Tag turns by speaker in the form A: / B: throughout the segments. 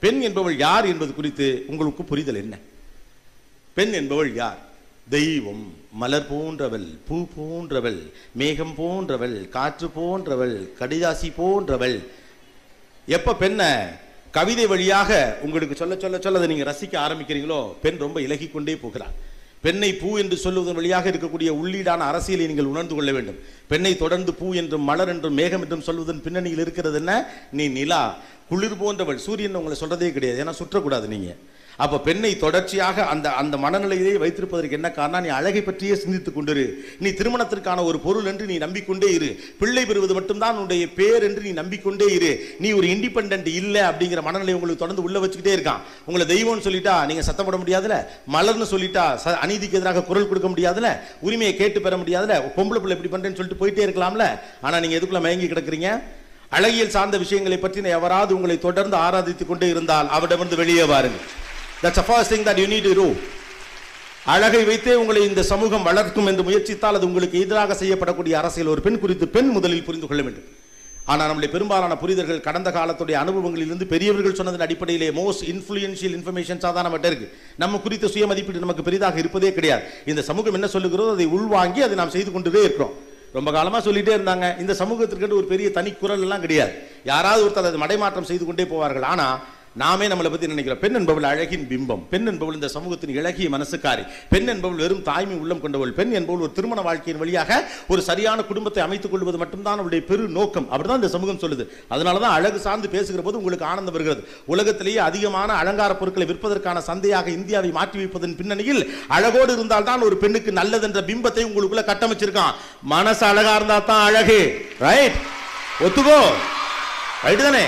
A: பெண் என்பவள் யார் என்பது குறித்து உங்களுக்கு புரிதல் என்ன? பெண் என்பவள் யார்? தெய்வம் மலர் போன்றவள் பூ போன்றவள் மேகம் போன்றவள் காற்று போன்றவள் கடிதாசி போன்றவள். எப்ப பெண்ணை கவிதை வழியாக உங்களுக்கு சொல்ல சொல்ல சொல்ல அதை நீங்க ரசிக்க ஆரம்பிக்கிறீங்களோ பெண் ரொம்ப இலகி கொண்டே போகிறாள். பெண்ணை பூ என்று சொல்லுவதன் வழியாக இருக்கக்கூடிய உள்ளீடான அரசியலை நீங்கள் உணர்ந்து கொள்ள வேண்டும். பெண்ணை தொடர்ந்து பூ என்றும் மலர் என்றும் மேகம் என்றும் சொல்வதன் பின்னணியில் இருக்கிறது என்ன? நீ நிலா. குளிர் போன்றவள். சூரியன் உங்களை சொல்றதே கிடையாது. ஏன்னா சுற்றக்கூடாது நீங்கள் அப்போ பெண்ணை தொடர்ச்சியாக அந்த அந்த மனநிலையை வைத்திருப்பதற்கு என்ன காரணம்? நீ அழகை பற்றியே சிந்தித்துக் கொண்டிரு. நீ திருமணத்திற்கான ஒரு பொருள் என்று நீ நம்பிக்கொண்டே இரு. பிள்ளை பெறுவது மட்டும்தான் உன்னுடைய பேர் என்று நீ நம்பிக்கொண்டே இரு. நீ ஒரு இண்டிபெண்ட் இல்லை அப்படிங்கிற மனநிலை உங்களுக்கு தொடர்ந்து உள்ள வச்சுக்கிட்டே இருக்கான். உங்களை தெய்வம்னு சொல்லிட்டா நீங்க சத்தம் போட முடியாதுல? மலர்னு சொல்லிட்டா ச- அநீதிக்கு எதிராக குரல் கொடுக்க முடியாதுல? உரிமையை கேட்டு பெற முடியாதுல? பொம்பளை பிள்ளை இப்படி பண்றேன்னு சொல்லிட்டு போயிட்டே இருக்கலாம்ல? ஆனா நீங்க எதுக்குள்ள மயங்கி கிடக்குறீங்க? அழகியல் சார்ந்த விஷயங்களை பற்றி எவராது உங்களை தொடர்ந்து ஆராதித்துக் கொண்டே இருந்தால் அவரிடமிருந்து வெளியே வாருங்கள். That's the first that you need need to அழகை வைத்தே உங்களை இந்த சமூகம் வளர்க்கும் என்று முயற்சித்தால் அது உங்களுக்கு எதிராக செய்யப்படக்கூடிய அரசியல். ஒரு பெண் குறித்து பெண் முதலில் புரிந்து கொள்ள வேண்டும். ஆனால் நம்முடைய பெரும்பாலான புரிதல்கள் கடந்த காலத்துடைய அனுபவங்களிலிருந்து பெரியவர்கள் சொன்னதன் அடிப்படையிலே மோஸ்ட் இன்ஃப்ளூயன்ஷியல் இன்ஃபர்மேஷன்ஸாக தான் நம்மகிட்ட இருக்கு. நம்ம குறித்த சுய மதிப்பீடு நமக்கு பெரிதாக இருப்பதே கிடையாது. இந்த சமூகம் என்ன சொல்லுகிறதோ அதை உள்வாங்கி அதை நாம் செய்து கொண்டுதே இருக்கிறோம். ரொம்ப காலமாக சொல்லிட்டே இருந்தாங்க. இந்த சமூகத்திற்கு ஒரு பெரிய தனி குரல் எல்லாம் கிடையாது. யாராவது ஒருத்தர் அதை மடைமாற்றம் செய்து கொண்டே போவார்கள். ஆனால் நாமே நம்மளை பற்றி நினைக்கிறோம்? பெண் என்பவள் அழகின் பிம்பம். பெண் என்பவள் இந்த சமூகத்தின் இழகிய மனசுக்காரி. பெண் என்பவள் வெறும் தாய்மை உள்ளம் கொண்டவள். பெண் என்பவள் ஒரு திருமண வாழ்க்கையின் வழியாக ஒரு சரியான குடும்பத்தை அமைத்துக் கொள்வது மட்டும்தான் அவளுடைய பெரு நோக்கம். அப்படிதான் இந்த சமூகம் சொல்லுது. அதனால தான் அழகு சார்ந்து பேசுகிற போது உங்களுக்கு ஆனந்தம் வருகிறது. உலகத்திலேயே அதிகமான அலங்கார பொருட்களை விற்பதற்கான சந்தையாக இந்தியாவை மாற்றி வைப்பதன் பின்னணியில் அழகோடு இருந்தால் தான் ஒரு பெண்ணுக்கு நல்லது என்ற பிம்பத்தை உங்களுக்குள்ள கட்டமைச்சிருக்கான். மனசு அழகா இருந்தா தான் அழகு. ரைட் ஒத்துக்கோ? ரைட்டு தானே?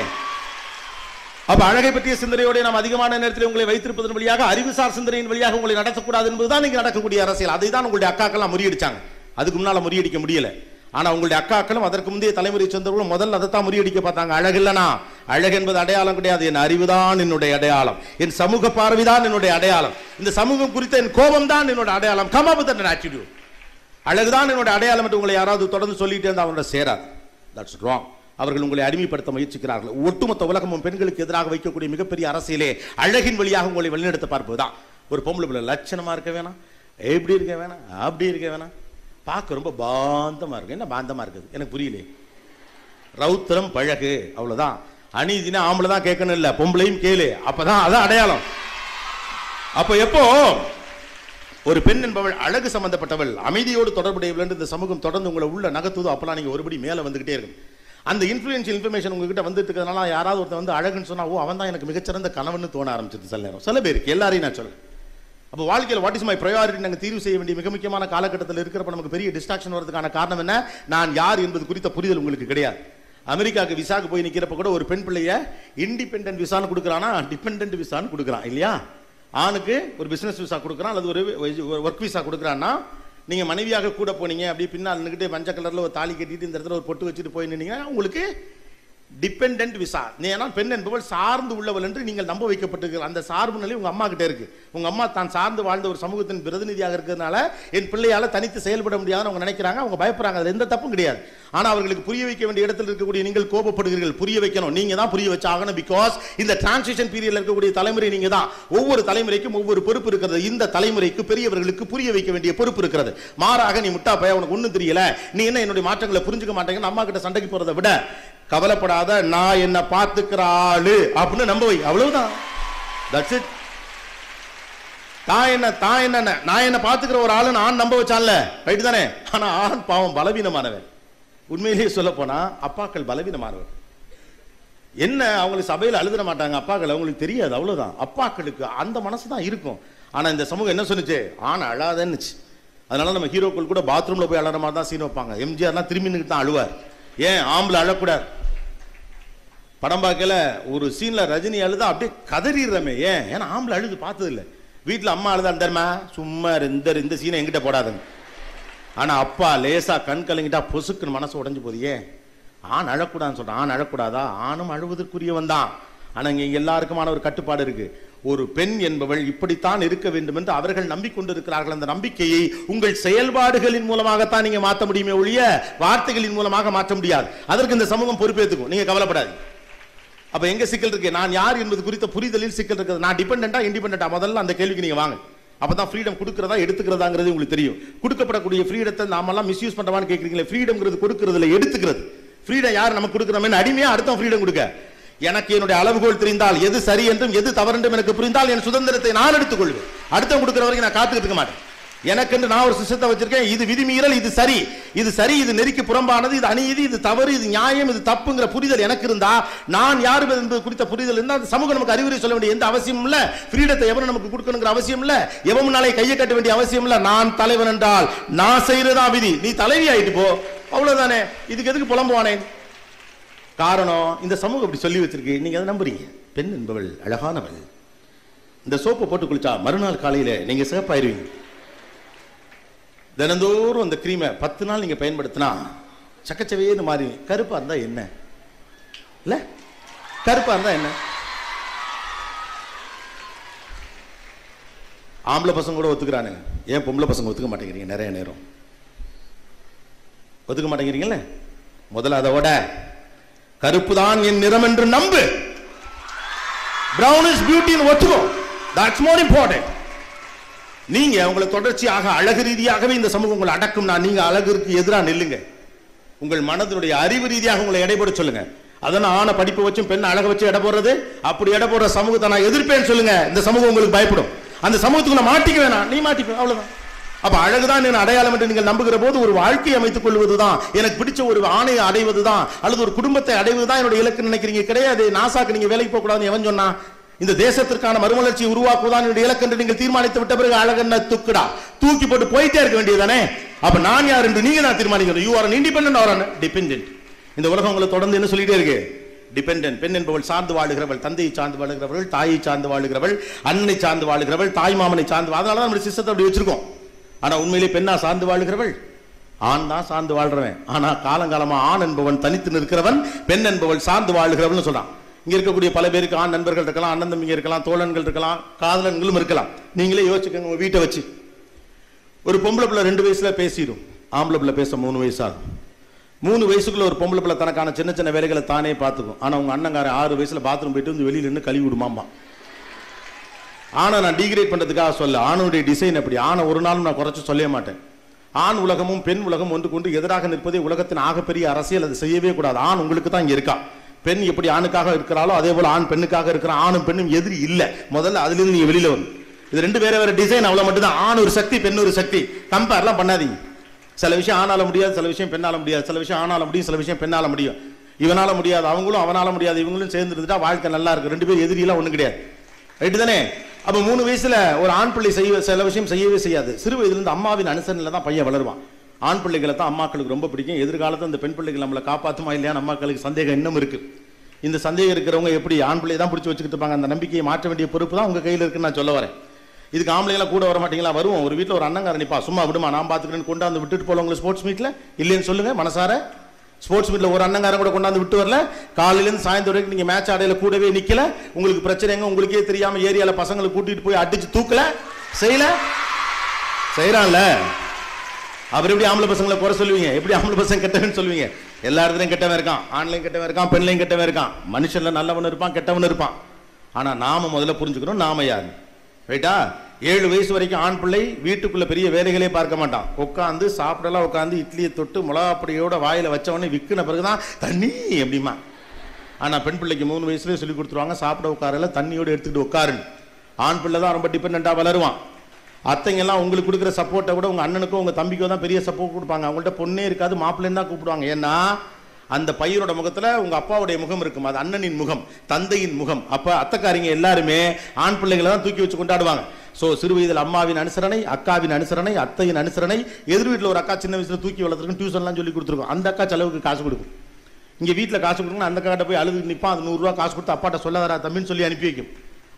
A: அப்ப அழகை பற்றிய சிந்தனையோட நாம் அதிகமான நேரத்தில் உங்களை வைத்திருப்பதன் வழியாக அறிவுசார் சிந்தனையின் வழியாக உங்களை நடத்தக்கூடாது என்பதுதான் நீங்க நடக்கக்கூடிய அரசியல். அதை தான் உங்களுடைய அக்காக்கெல்லாம் முறியடிச்சாங்க. அதுக்கு முன்னால முறியடிக்க முடியல. ஆனா உங்களுடைய அக்காக்களும் அதற்கு முந்தைய தலைமுறை சொந்தவர்களும் முதல்ல அதை தான் முறியடிக்க பார்த்தாங்க. அழகு இல்லனா? அழகு என்பது அடையாளம் கிடையாது. என் அறிவுதான் என்னுடைய அடையாளம். என் சமூக பார்வைதான் என்னுடைய அடையாளம். இந்த சமூகம் குறித்த என் கோபம் தான் என்னோட அடையாளம். கம் அப் ஆட்டிடியூட் அழகுதான் என்னோட அடையாளம் என்று உங்களை யாராவது தொடர்ந்து சொல்லிட்டே இருந்தால் அவனோட சேராது. தட்ஸ் ராங் அவர்கள் உங்களை அடிமைப்படுத்த முயற்சிக்கிறார்கள். ஒட்டுமொத்த உலகமும் பெண்களுக்கு எதிராக வைக்கக்கூடிய மிகப்பெரிய அரசியலே அழகின் வழியாக உங்களை வழிநடத்த பார்ப்பதுதான். ஒரு பொம்பளை பிள்ளை லட்சணமா இருக்க வேணாம். எப்படி இருக்க வேணாம்? அப்படி இருக்க வேணாம். பார்க்க ரொம்ப பாந்தமா இருக்கு. என்ன பாந்தமா இருக்குது? எனக்கு புரியலையே ரௌத்திரம் பழகு. அவ்வளவுதான். அநீதினா ஆம்பளை தான் கேட்கணும் இல்லை. பொம்பளையும் கேளு. அப்பதான் அதான் அடையாளம். அப்ப எப்போ? ஒரு பெண் என்பவள் அழகு சம்பந்தப்பட்டவள். அமைதியோடு தொடர்புடையவள் என்று இந்த சமூகம் தொடர்ந்து உங்களை உள்ள நகர்த்துதோ அப்பெல்லாம் நீங்க ஒருபடி மேலே வந்துகிட்டே இருக்கும் அந்த இன்ஃப்ளூயன்ஷியல் இன்ஃபர்மேஷன் உங்ககிட்ட வந்துட்டு இருக்கிறதுனால யாராவது ஒருத்தர் வந்து அழகுன்னு சொன்னா ஓ அவன் தான் எனக்கு மிகச்சிறந்த கணவன் தோண ஆரம்பிச்சது. சில நேரம். சில பேருக்கு. எல்லாரையும் நான் சொல்ல அப்போ வாழ்க்கையில் வாட் இஸ் மை ப்ரையாரிட்டி நாங்கள் தீர்வு செய்ய வேண்டிய மிக முக்கியமான காலகட்டத்தில் இருக்கிறப்ப நமக்கு பெரிய டிஸ்ட்ராக்ஷன் வரதுக்கான காரணம் என்ன? நான் யார் என்பது குறித்த புரிதல் உங்களுக்கு கிடையாது. அமெரிக்காவுக்கு விசாக்கு போய் நிற்கிறப்ப கூட ஒரு பெண் பிள்ளைய இண்டிபெண்டன்ட் விசான்னு கொடுக்குறானா? டிபெண்டன்ட் விசான்னு கொடுக்குறான். இல்லையா? ஆணுக்கு ஒரு பிஸ்னஸ் விசா கொடுக்குறான். அல்லது ஒரு ஒர்க் விசா கொடுக்குறான்னா நீங்க மனைவியாக கூட போனீங்க அப்படியே பின்னால் நின்னுக்கிட்டு மஞ்சள் கலரில் ஒரு தாலி கட்டிட்டு இந்த இடத்துல ஒரு பொட்டு வச்சுட்டு போய் நின்னீங்கன்னா உங்களுக்கு டிபெண்ட் விசா ஏன்னா பெண் என்பவள் சார்ந்து உள்ளவள் என்று நீங்கள் நம்ப வைக்கப்பட்டிருக்கிற அந்த சார்பு நிலை உங்க அம்மா கிட்ட இருக்கு. உங்க அம்மா தான் சார்ந்து வாழ்ந்த ஒரு சமூகத்தின் பிரதிநிதியாக இருக்கிறதுனால என் பிள்ளையால தனித்து செயல்பட முடியாதுன்னு அவங்க நினைக்கிறாங்க. அவங்க பயப்படுறாங்க. அதுல எந்த தப்பும் கிடையாது. ஆனா அவர்களுக்கு புரிய வைக்க வேண்டிய இடத்துல இருக்கக்கூடிய நீங்கள் கோபப்படுகிறீர்கள். புரிய வைக்கணும். நீங்க தான் புரிய வச்சாகணும். பிகாஸ் இந்த டிரான்சிஷன் பீரியட்ல இருக்கக்கூடிய தலைமுறை நீங்க தான். ஒவ்வொரு தலைமுறைக்கும் ஒவ்வொரு பொறுப்பு இருக்கிறது. இந்த தலைமுறைக்கு பெரியவர்களுக்கு புரிய வைக்க வேண்டிய பொறுப்பு இருக்கிறது. மாறாக நீ முட்டா பைய உனக்கு ஒண்ணும் தெரியல. நீ என்ன என்னுடைய மாற்றங்களை புரிஞ்சுக்க மாட்டேங்கன்னு அம்மா கிட்ட சண்டைக்கு போறதை விட கவலைப்படாத நான் என்ன பார்த்துக்கிற ஆளு. அப்படின்னு நம்ப வை. அவ்வளவுதான். தட்ஸ் இட் தான் என்ன தான் என்ன நான் என்ன பார்த்துக்கிற ஒரு ஆளு ஆண் நம்ப வச்சான்ல. ரைட்டு தானே? ஆனா ஆண் பாவம் பலவீனமானவன். உண்மையிலேயே சொல்ல போனா அப்பாக்கள் பலவீனமானவர். என்ன அவங்களுக்கு சபையில் அழுதிட மாட்டாங்க அப்பாக்கள் அவங்களுக்கு தெரியாது அவ்வளவுதான். அப்பாக்களுக்கு அந்த மனசு தான் இருக்கும். ஆனா இந்த சமூகம் என்ன சொன்னுச்சு? ஆண் அழாதன்னுச்சு. அதனால நம்ம ஹீரோக்கள் கூட பாத்ரூம்ல போய் அழற மாதிரி தான் சீன் வைப்பாங்க. எம்ஜிஆர்லாம் திரும்பி நின்னுட்டு தான் அழுவார். ஏன்? ஆம்பளை அழக்கூடாது. படம் பார்க்கல ஒரு சீனில் ரஜினி அழுதா அப்படியே கதறிடுறமே ஏன்? ஏன்னா ஆம்பளை அழுது பார்த்தது வீட்டில் அம்மா அழுதா தர்மா சும்மா இந்த இந்த சீனை எங்கிட்ட போடாதுங்க ஆனால் அப்பா லேசாக கண் கலங்கிட்டா பொசுக்குன்னு மனசு உடஞ்சி போகுது ஏன்? ஆண் அழக்கூடாதுன்னு சொல்றான். ஆண் அழக்கூடாதா? ஆணும் அழுவதற்குரியவன் தான் ஆனால் இங்கே எல்லாருக்குமான ஒரு கட்டுப்பாடு இருக்குது ஒரு பெண் என்பவள் இப்படித்தான் இருக்க வேண்டும் என்று அவர்கள் நம்பிக்கொண்டிருக்கிறார்கள். அந்த நம்பிக்கையை உங்கள் செயல்பாடுகளின் மூலமாகத்தான் நீங்கள் மாற்ற முடியுமே ஒழிய வார்த்தைகளின் மூலமாக மாற்ற முடியாது. அதற்கு இந்த சமூகம் பொறுப்பேற்றுக்கும் நீங்கள் கவலைப்படாது அப்ப எங்க சிக்கல் இருக்கு? நான் யார் என்பது குறித்த புரிதலில் சிக்கல் இருக்குது. நான் டிபெண்டா இண்டிபெண்டா முதல்ல அந்த கேள்விக்கு நீங்க வாங்க. அப்பதான் ஃப்ரீடம் கொடுக்கறதா எடுத்துக்கிறதாங்கிறது உங்களுக்கு தெரியும். கொடுக்கப்படக்கூடிய ஃப்ரீடத்தை நாமெல்லாம் மிஸ்யூஸ் பண்றவான்னு கேட்குறீங்களே ஃப்ரீடம்ங்கிறது கொடுக்கறதுல எடுத்துக்கிறது. ஃப்ரீடம் யார் நம்ம கொடுக்குறோமே அடிமையா அடுத்த ஃப்ரீடம் கொடுக்க? எனக்கு என்னுடைய அளவுகோல் தெரிந்தால் எது சரி என்றும் எது தவறு என்றும் எனக்கு புரிந்தால் என் சுதந்திரத்தை நான் எடுத்துக்கொள்வேன். அடுத்தவங்க கொடுக்குற வரைக்கும் நான் காத்துக்கிட்டு இருக்க மாட்டேன். எனக்கு என்று நான் ஒரு சிஸ்டத்தை வச்சிருக்கேன். இது விதிமீறல் இது சரி. இது சரி இது நெறிக்கு புறம்பானது இது அநீதி இது தவறு இது நியாயம் இது தப்புங்கிற புரிதல் எனக்கு இருந்தா நான் யார் என்பது குறித்த புரிதல் இருந்தால் அந்த சமூகம் நமக்கு அறிவுரை சொல்ல வேண்டிய எந்த அவசியம் இல்ல. ஃப்ரீடத்தை எவரும் நமக்கு கொடுக்கணுங்கிற அவசியம் இல்ல. எவன் நாளை கையை கட்ட வேண்டிய அவசியம் இல்ல. நான் தலைவன் என்றால் நான் செய்யறதா விதி. நீ தலைவி ஆயிட்டு போ. அவ்வளவுதானே. இதுக்கு எதுக்கு புலம்புவானே? காரணம் இந்த சமூகம் இப்படி சொல்லி வச்சிருக்கு. நீங்க அதை நம்புறீங்க. பெண் என்பவள் அழகானவள். இந்த சோப்பு போட்டு குளிச்சா மறுநாள் காலையில நீங்க சிறப்பாயிருவீங்க தினந்தோறும் அந்த கிரீமை பத்து நாள் நீங்கள் பயன்படுத்தினா சக்கச்சவேன்னு மாறி கருப்பாக இருந்தால் என்ன? இல்லை? கருப்பாக இருந்தால் என்ன? ஆம்பளை பசங்க கூட ஒத்துக்கிறானுங்க. ஏன் பொம்பளை பசங்க ஒத்துக்க மாட்டேங்கிறீங்க? நிறைய நேரம். ஒத்துக்க மாட்டேங்கிறீங்களே முதல்ல அதோட கருப்பு தான் என் நிறம் என்று நம்பு. பிரவுன் இஸ் பியூட்டின்னு ஒத்துக்கும். தட்ஸ் மோர் இம்பார்ட்டன்ட் நீங்க உங்களை தொடர்ச்சியாக அழகு ரீதியாகவே இந்த சமூகம் உங்களை அடக்கும்னா நீங்க அழகுக்கு எதிராக நில்லுங்க. உங்கள் மனதினுடைய அறிவு ரீதியாக உங்களை எடைபோட சொல்லுங்க. அதனால ஆன படிப்பு வச்சும் பெண் அழக வச்சு எடை போடுறது? அப்படி எடை போடுற சமூகத்தை நான் எதிர்ப்பேன்னு சொல்லுங்க. இந்த சமூகம் உங்களுக்கு பயப்படும். அந்த சமூகத்துக்கு நான் மாட்டிக்க வேணாம். நீ மாட்டிப்ப அவ்வளவுதான். அப்ப அழகுதான் என் அடையாளம் என்று நீங்கள் நம்புகிற போது ஒரு வாழ்க்கையை அமைத்துக் கொள்வதுதான். எனக்கு பிடிச்ச ஒரு ஆணையை அடைவதுதான். அல்லது ஒரு குடும்பத்தை அடைவதுதான் என்னுடைய இலக்கு நினைக்கிறீங்க? கிடையாது. நாசாக்கு நீங்க வேலைக்கு போக கூடாதுன்னு எவன் சொன்னா இந்த தேசத்திற்கான மறுமலர்ச்சியை உருவாக்குவதான் என்னுடைய இலக்கு என்று நீங்கள் தீர்மானித்து விட்ட பிறகு அழகன்ன துக்குடா. தூக்கி போட்டு போயிட்டே இருக்க வேண்டியதானே அப்ப நான் யார் என்று நீங்க நான் தீர்மானிக்கணும். You are independent or dependent இந்த உலகம் உங்களை தொடர்ந்து என்ன சொல்லிட்டே இருக்கு? டிபெண்டன்ட் பெண் என்பவள் சார்ந்து வாழுகிறவள் தந்தையை சார்ந்து வாழுகிறவள் தாயை சார்ந்து வாழுகிறவள் அண்ணனை சார்ந்து வாழுகிறவள் தாய் மாமனை சார்ந்து அதனால தான் நம்ம சிஸ்டத்தை அப்படி வச்சிருக்கோம். ஆனா உண்மையிலே பெண்ணா சார்ந்து வாழுகிறவள்? ஆண் தான் சார்ந்து வாழ்றவன். ஆனா காலங்காலமா ஆண் என்பவன் தனித்து நிற்கிறவன் பெண் என்பவள் சார்ந்து வாழுகிறவள்னு சொல்றான். இங்க இருக்கக்கூடிய பல பேருக்கு ஆண் நண்பர்கள் இருக்கலாம் அண்ணன் தம்பிங்க இருக்கலாம் தோழன்கள் இருக்கலாம் காதலன்களும் இருக்கலாம். நீங்களே யோசிச்சுக்கோங்க உங்கள் வீட்டை வச்சு. ஒரு பொம்பளை பிள்ளை ரெண்டு வயசுல பேசிடும். ஆம்பளை பிள்ளை பேச மூணு வயசு ஆகும் மூணு வயசுக்குள்ள ஒரு பொம்பளை பிள்ளை தனக்கான சின்ன சின்ன வேலைகளை தானே பார்த்துக்கும். ஆனால் உங்கள் அண்ணங்கார ஆறு வயசில் பாத்ரூம் போயிட்டு வந்து வெளியில் நின்று கழுவி விடுமாம்மா. ஆனால் நான் டிகிரேட் பண்றதுக்காக சொல்ல ஆணுடைய டிசைன் அப்படி ஆணை ஒரு நாளும் நான் குறைச்சி சொல்லவே மாட்டேன். ஆண் உலகமும் பெண் உலகம் ஒன்று கொண்டு எதிராக நிற்பதே உலகத்தின் ஆகப்பெரிய அரசியல் அது செய்யவே கூடாது. ஆண் உங்களுக்கு தான் இங்கே இருக்கா? பெண் எப்படி ஆணுக்காக இருக்கிறாளோ அதே போல் ஆண் பெண்ணுக்காக இருக்கிற ஆணும் பெண்ணும் எதிரி இல்லை. முதல்ல அதுலேருந்து நீங்கள் நீங்க வெளியில வரும் இது ரெண்டு வேற வேற டிசைன் அவ்வளோ மட்டும் தான் ஆண் ஒரு சக்தி பெண் ஒரு சக்தி. கம்பேர்லாம் பண்ணாதீங்க. சில விஷயம் ஆனால முடியாது சில விஷயம் பெண்ணால முடியாது. சில விஷயம் ஆணால முடியும் சில விஷயம் பெண்ணால முடியும். இவனால முடியாது அவங்களும் அவனால முடியாது இவங்களும் சேர்ந்து இருந்துட்டா வாழ்க்கை நல்லா இருக்கு. ரெண்டு பேரும் எதிரியெல்லாம் ஒண்ணு கிடையாது. ரைட்டு தானே? அப்ப மூணு வயசுல ஒரு ஆண் பிள்ளை செய்ய சில விஷயம் செய்யவே செய்யாது. சிறு வயதுல இருந்து அம்மாவின் அனுசரணையில தான் பையன் வளருவான். ஆண் பிள்ளைகளை தான் அம்மாக்களுக்கு ரொம்ப பிடிக்கும். எதிர்காலத்தில் இந்த பெண் பிள்ளைகள் நம்மளை காப்பாற்றுமா இல்லையான்னு அம்மாக்களுக்கு சந்தேகம் இன்னும் இருக்குது இந்த சந்தேகம் இருக்கிறவங்க எப்படி ஆண் பிள்ளை தான் பிடிச்சி வச்சுக்கிட்டு இருப்பாங்க? அந்த நம்பிக்கையை மாற்ற வேண்டிய பொறுப்பு தான் உங்கள் கையில் இருக்குன்னு நான் சொல்ல வரேன். இதுக்கு ஆம்பளைங்களாம் கூட வர மாட்டீங்களா? வருவோம். ஒரு வீட்டில் ஒரு அண்ணங்கார நிப்பா. சும்மா விடுமா நான் பார்த்துக்கிறேன்னு கொண்டாந்து விட்டுட்டு போல உங்களுக்கு ஸ்போர்ட்ஸ் மீட்டில் இல்லைன்னு சொல்லுங்கள் மனசார. ஸ்போர்ட்ஸ் மீட்டில் ஒரு அண்ணங்காரன் கூட கொண்டாந்து விட்டு வரல. காலையிலேருந்து சாயந்தரம் வரைக்கும் நீங்கள் மேட்ச் ஆடையில் கூடவே நிற்கல உங்களுக்கு பிரச்சனைங்க உங்களுக்கே தெரியாமல் ஏரியாவில் பசங்களை கூட்டிகிட்டு போய் அடித்து தூக்கல. செய்யல? செய்கிறான்ல அவர் எப்படி ஆம்பளை பசங்களை குறை சொல்லுவீங்க? எப்படி ஆம்பளை பசங்க கெட்டவன் சொல்லுவீங்க? எல்லா இடத்துலையும் கெட்டவன் இருக்கான். ஆண்லையும் கெட்டவன் இருக்கான் பெண்லையும் கெட்டவன் இருக்கான். மனுஷன்ல நல்லவன் இருப்பான் கெட்டவன் இருப்பான். ஆனா நாம முதல்ல புரிஞ்சுக்கணும் நாம யார்? ரைட்டா ஏழு வயசு வரைக்கும் ஆண் பிள்ளை வீட்டுக்குள்ள பெரிய வேலைகளே பார்க்க மாட்டான். உட்காந்து சாப்பிடலாம் உட்காந்து இட்லியை தொட்டு மிளகாப்பொடியோட வாயில வச்சவொடனே விற்கின பிறகுதான் தண்ணி அப்படிமா ஆனா பெண் பிள்ளைக்கு மூணு வயசுலேயே சொல்லி கொடுத்துருவாங்க சாப்பிட உட்காரல தண்ணியோட எடுத்துக்கிட்டு உட்காருன்னு. ஆண் பிள்ளை தான் ரொம்ப டிபெண்டா வளருவான். அத்தைங்கெல்லாம் உங்களுக்கு கொடுக்குற சப்போர்ட்டை விட உங்கள் அண்ணனுக்கோ உங்கள் தம்பிக்கோ தான் பெரிய சப்போர்ட் கொடுப்பாங்க. அவங்கள்ட்ட பொண்ணே இருக்காது மாப்பிள்ளைன்னு தான் கூப்பிடுவாங்க. ஏன்னா அந்த பையனோட முகத்தில் உங்கள் அப்பாவுடைய முகம் இருக்கும். அது அண்ணனின் முகம் தந்தையின் முகம். அப்போ அத்தைக்காரிங்க எல்லாருமே ஆண் பிள்ளைகளை தான் தூக்கி வச்சு கொண்டாடுவாங்க. ஸோ சிறு வயதில் அம்மாவின் அனுசரணை அக்காவின் அனுசரணை அத்தையின் அனுசரணை எதிர் வீட்டில் ஒரு அக்கா சின்ன வயசில் தூக்கி வளர்த்துருக்கு டியூஷன்லாம் சொல்லி கொடுத்துருக்கோம். அந்த அக்கா செலவுக்கு காசு கொடுக்கும். இங்கே வீட்டில் காசு கொடுக்கணும் அந்த அக்கா போய் அழுது நிற்பான் அது நூறுரூவா காசு கொடுத்து அப்பாட்ட சொல்லாதரா தம்பின்னு சொல்லி அனுப்பி வைக்கும்.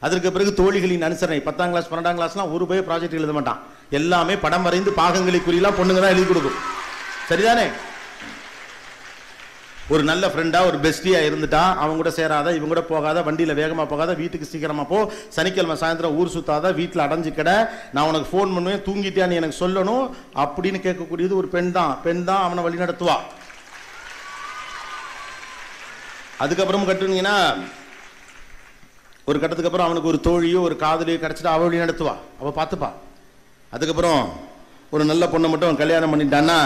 A: அதற்கு பிறகு தோழிகளின் அனுசரணை பத்தாம் கிளாஸ் பன்னெண்டாம் கிளாஸ்லாம் ஒரு போய் ப்ராஜெக்ட் எழுத மாட்டான். எல்லாமே படம் வரைந்து பாகங்களை குறியெல்லாம் பொண்ணுங்க தான் எழுதி கொடுக்கும். சரிதானே? ஒரு நல்ல ஃப்ரெண்டா ஒரு பெஸ்டியா இருந்துட்டா அவங்க கூட சேராத இவங்க கூட போகாத வண்டியில வேகமா போகாத வீட்டுக்கு சீக்கிரமா போ. சனிக்கிழமை சாயந்தரம் ஊர் சுத்தாத வீட்டில் அடைஞ்சு கிட. நான் உனக்கு ஃபோன் பண்ணுவேன் தூங்கிட்டியான்னு எனக்கு சொல்லணும் அப்படின்னு கேட்கக்கூடியது ஒரு பெண் தான் பெண் தான் அவனை வழி நடத்துவா அதுக்கப்புறம் கட்டுனீங்கன்னா ஒரு கட்டத்துக்கு அப்புறம் அவனுக்கு ஒரு தோழியோ ஒரு காதலியோ கிடச்சிட்டு அவள் வழி நடத்துவா. அவள் பார்த்துப்பா. அதுக்கப்புறம் ஒரு நல்ல பொண்ணை மட்டும் அவன் கல்யாணம் பண்ணிட்டான்னா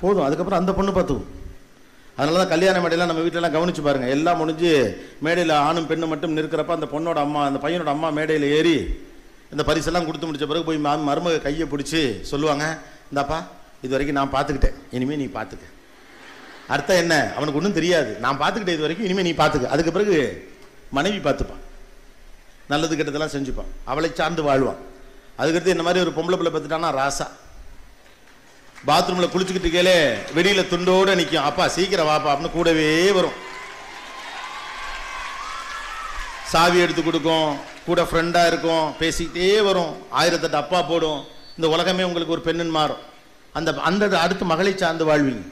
A: போதும். அதுக்கப்புறம் அந்த பொண்ணு பார்த்துக்கும் அதனால தான் கல்யாண மேடையெல்லாம் நம்ம வீட்டிலலாம் கவனிச்சு பாருங்க. எல்லாம் முடிஞ்சு மேடையில் ஆணும் பெண்ணும் மட்டும் நிற்கிறப்ப அந்த பொண்ணோட அம்மா அந்த பையனோட அம்மா மேடையில் ஏறி இந்த பரிசெல்லாம் கொடுத்து முடிச்ச பிறகு போய் மருமக கையை பிடிச்சி சொல்லுவாங்க இந்தாப்பா இது வரைக்கும் நான் பார்த்துக்கிட்டேன். இனிமேல் நீ பார்த்துக்க. அர்த்தம் என்ன? அவனுக்கு ஒன்றும் தெரியாது. நான் பார்த்துக்கிட்டேன் இது வரைக்கும் இனிமேல் நீ பார்த்துக்க. அதுக்கு பிறகு மனைவி பார்த்துப்பான் நல்லது கெட்டதெல்லாம் செஞ்சுப்பான். அவளை சார்ந்து வாழ்வான். அதுக்கடுத்து இந்த மாதிரி ஒரு பொம்பளை பிள்ளை பார்த்துட்டான்னா ராசா. பாத்ரூம்ல குளிச்சுக்கிட்டு கேளே வெளியில துண்டோட நிற்கும் அப்பா சீக்கிரம் வாப்பா அப்படின்னு கூடவே வரும். சாவி எடுத்து கொடுக்கும். கூட ஃப்ரெண்டாக இருக்கும். பேசிக்கிட்டே வரும். ஆயிரத்தெட்டு அப்பா போடும். இந்த உலகமே உங்களுக்கு ஒரு பெண்ணுன்னு மாறும். அந்த அந்த அடுத்து மகளை சார்ந்து வாழ்வீங்க.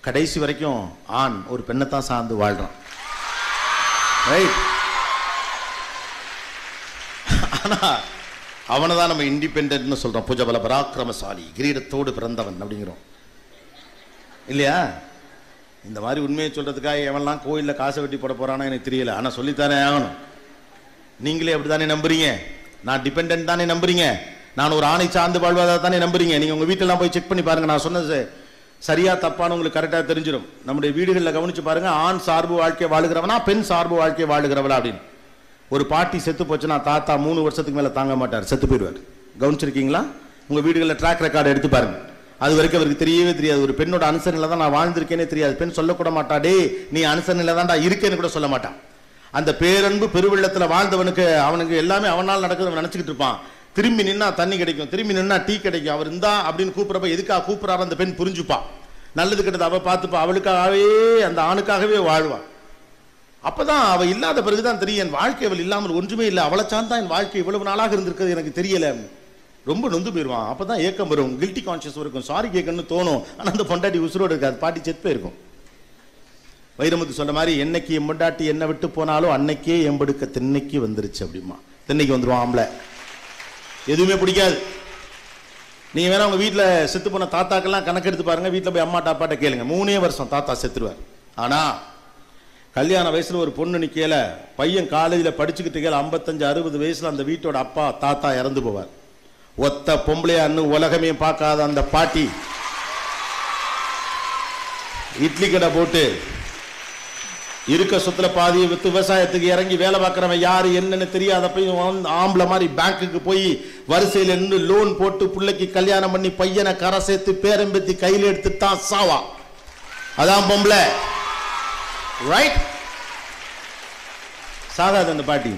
A: கடைசி வரைக்கும் ஆண் ஒரு பெண்ணை தான் சார்ந்து வாழ்கிறான் ரைட் ஆனால் அவனை? தான் நம்ம இண்டிபெண்ட்னு சொல்கிறோம் புஜபல பராக்கிரமசாலி கிரீடத்தோடு பிறந்தவன் அப்படிங்கிறோம். இல்லையா? இந்த மாதிரி உண்மையை சொல்கிறதுக்காக எவன்லாம் கோயிலில் காசை வெட்டி போட போறானோ எனக்கு தெரியல. ஆனால் சொல்லித்தானே ஆகணும். நீங்களே அப்படித்தானே நம்புறீங்க? நான் டிபெண்ட் தானே நம்புறீங்க? நான் ஒரு ஆணை சார்ந்து வாழ்வதா தானே நம்புறீங்க? நீங்கள் உங்கள் வீட்டெல்லாம் போய் செக் பண்ணி பாருங்கள் நான் சொன்னது சரியா தப்பான்னு உங்களுக்கு கரெக்டாக தெரிஞ்சிடும். நம்முடைய வீடுகளில் கவனித்து பாருங்கள் ஆண் சார்பு வாழ்க்கை வாழுகிறவனா பெண் சார்பு வாழ்க்கை வாழுகிறவளா அப்படின்னு. ஒரு பாட்டி செத்து போச்சுன்னா தாத்தா மூணு வருஷத்துக்கு மேலே தாங்க மாட்டார் செத்து போயிடுவார். கவனிச்சிருக்கீங்களா? உங்கள் வீடுகளில் ட்ராக் ரெக்கார்டு எடுத்து பாருங்க. அது வரைக்கும் அவருக்கு தெரியவே தெரியாது. ஒரு பெண்ணோட அனுசரணையில் தான் நான் வாழ்ந்திருக்கேனே தெரியாது. பெண் சொல்லக்கூட மாட்டா நீ அனுசரணையில் தான்டா இருக்கேன்னு கூட சொல்ல மாட்டான். அந்த பேரன்பு பெருவெள்ளத்தில் வாழ்ந்தவனுக்கு அவனுக்கு எல்லாமே அவனால் நடக்குது அவன் நினச்சிக்கிட்டு இருப்பான். திரும்பி நின்னா தண்ணி கிடைக்கும். திரும்பி நின்னா டீ கிடைக்கும். அவர் இருந்தா அப்படின்னு கூப்பிட்றப்ப எதுக்காக கூப்பிட்றாரு? அந்த பெண் புரிஞ்சுப்பா நல்லது கெட்டது அவள் பார்த்துப்பா. அவளுக்காகவே அந்த ஆணுக்காகவே வாழ்வா அப்பதான் அவள் இல்லாத பிறகுதான் தெரியும் என் வாழ்க்கை அவள் இல்லாமல் ஒன்றுமே இல்லை. அவளை சார்ந்தா என் வாழ்க்கை இவ்வளவு நாளாக இருந்திருக்கிறது எனக்கு தெரியல. ரொம்ப நொந்து போயிடுவான் அப்பதான் ஏக்கம் வரும். கில்ட்டி கான்சியஸ் இருக்கும். சாரி கேட்கணும்னு தோணும். ஆனா அந்த பொண்டாட்டி உசுரோடு இருக்காது. பாட்டி செத்து போயிருக்கும். வைரமுத்து சொன்ன மாதிரி என்னைக்கு என் பொண்டாட்டி என்ன விட்டு போனாலும் அன்னைக்கே எம்படுக்க தென்னைக்கு வந்துருச்சு அப்படிமா தென்னைக்கு வந்துருவான் ஆம்பளை. எதுவுமே பிடிக்காது. நீங்க வேணா உங்க வீட்டில் செத்து போன தாத்தாக்கெல்லாம் கணக்கெடுத்து பாருங்க. வீட்டில் போய் அம்மாட்ட அப்பாட்ட கேளுங்க. மூணே வருஷம் தாத்தா செத்துருவார். ஆனா கல்யாண வயசில் ஒரு பொண்ணு நிக்கல பையன் காலேஜில் படிச்சுக்கிட்டு கேள் ஐம்பத்தஞ்சு அறுபது வயசில் அந்த வீட்டோட அப்பா தாத்தா இறந்து போவார். ஒத்த பொம்பளையான்னு உலகமே பார்க்காத அந்த பாட்டி. இட்லி கடை போட்டு இருக்க சொத்துல பாதியை வித்து விவசாயத்துக்கு இறங்கி வேலை பார்க்குறவன் யார் என்னன்னு தெரியாதப்ப ஆம்பளை மாதிரி பேங்க்குக்கு போய் வரிசையில் நின்று லோன் போட்டு பிள்ளைக்கு கல்யாணம் பண்ணி பையனை கரை சேர்த்து பேரம்பத்தி கையில் எடுத்து தான் சாவா அதான் பொம்பளை. ரைட் சாகாது அந்த பாட்டி.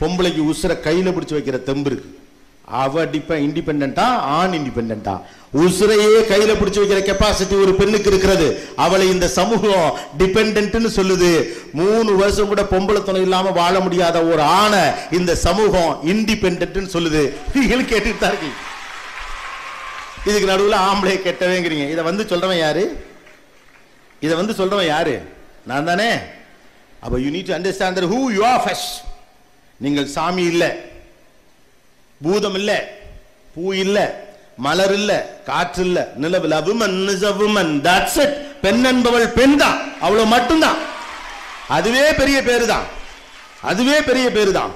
A: பொம்பளைக்கு உசுர கையில பிடிச்சு வைக்கிற தெம்பு இருக்கு. அவ டிப்ப இண்டிபெண்டா ஆண் இண்டிபெண்டா உசுரையே கையில பிடிச்சு வைக்கிற கெப்பாசிட்டி ஒரு பெண்ணுக்கு இருக்கிறது. அவளை இந்த சமூகம் டிபெண்ட்னு சொல்லுது. மூணு வருஷம் கூட பொம்பளை துணை இல்லாம வாழ முடியாத ஒரு ஆணை இந்த சமூகம் இண்டிபெண்ட்னு சொல்லுது. நீங்களும் கேட்டுட்டு தான் இருக்கீங்க. இதுக்கு நடுவில் ஆம்பளை கெட்டவேங்கிறீங்க. இதை வந்து சொல்றவன் யாரு? இதை வந்து சொல்றவன் யாரு? நான் தானே அப்ப you need to understand who you are first நீங்கள் சாமி இல்ல. பூதம் இல்ல. பூ இல்ல. மலர் இல்ல. காற்று இல்ல. நிலவில் a woman is a woman that's it பெண் என்பவள் பெண் தான். அவ்வளவு மட்டும்தான். அதுவே பெரிய பேரு தான் அதுவே பெரிய பேரு தான்